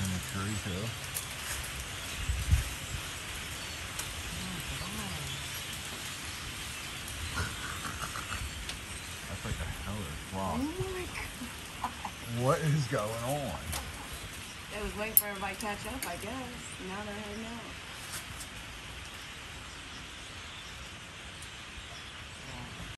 in the tree too. That's like a hell of a Oh my god. What is going on? It was waiting for everybody to catch up, I guess. Now they're heading out.